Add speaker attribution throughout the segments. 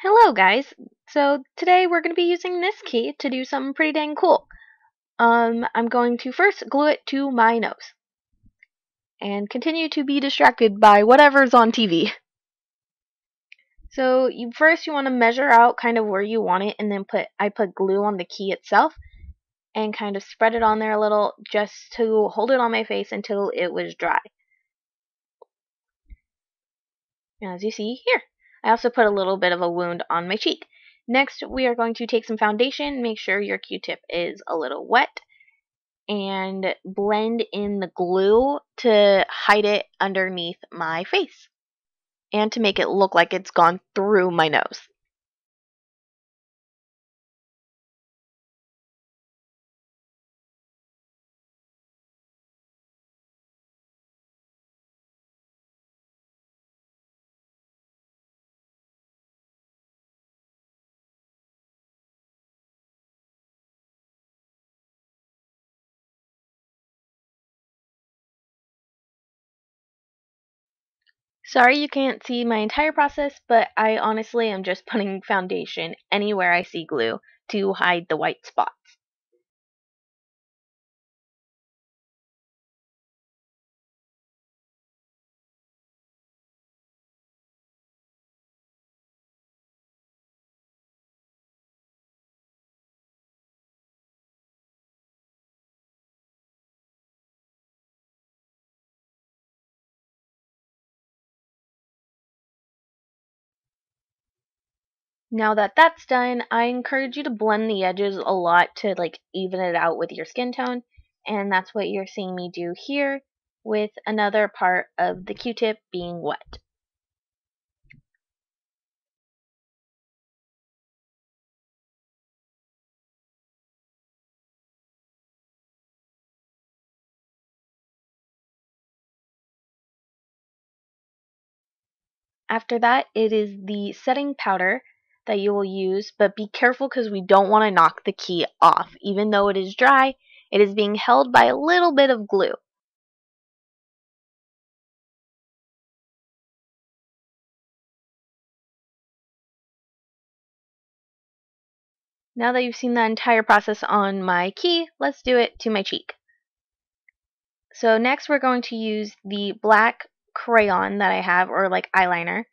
Speaker 1: Hello guys! So today we're going to be using this key to do something pretty dang cool. Um, I'm going to first glue it to my nose. And continue to be distracted by whatever's on TV. So you first you want to measure out kind of where you want it and then put I put glue on the key itself and kind of spread it on there a little just to hold it on my face until it was dry. As you see here. I also put a little bit of a wound on my cheek. Next, we are going to take some foundation, make sure your Q-tip is a little wet, and blend in the glue to hide it underneath my face and to make it look like it's gone through my nose. Sorry you can't see my entire process, but I honestly am just putting foundation anywhere I see glue to hide the white spots. Now that that's done, I encourage you to blend the edges a lot to like even it out with your skin tone. And that's what you're seeing me do here with another part of the q-tip being wet. After that, it is the setting powder that you will use, but be careful because we don't want to knock the key off. Even though it is dry, it is being held by a little bit of glue. Now that you've seen the entire process on my key, let's do it to my cheek. So next we're going to use the black crayon that I have, or like eyeliner,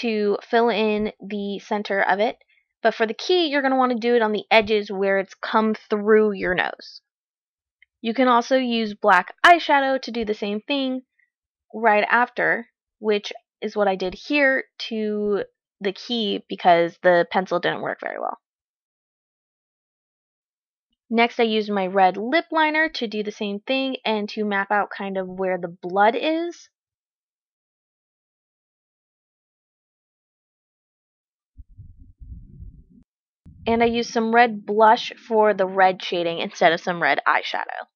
Speaker 1: to fill in the center of it. But for the key, you're going to want to do it on the edges where it's come through your nose. You can also use black eyeshadow to do the same thing right after, which is what I did here to the key because the pencil didn't work very well. Next, I used my red lip liner to do the same thing and to map out kind of where the blood is. And I used some red blush for the red shading instead of some red eyeshadow.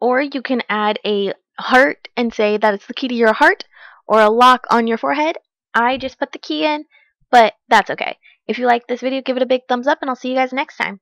Speaker 1: Or you can add a heart and say that it's the key to your heart, or a lock on your forehead. I just put the key in, but that's okay. If you like this video, give it a big thumbs up, and I'll see you guys next time.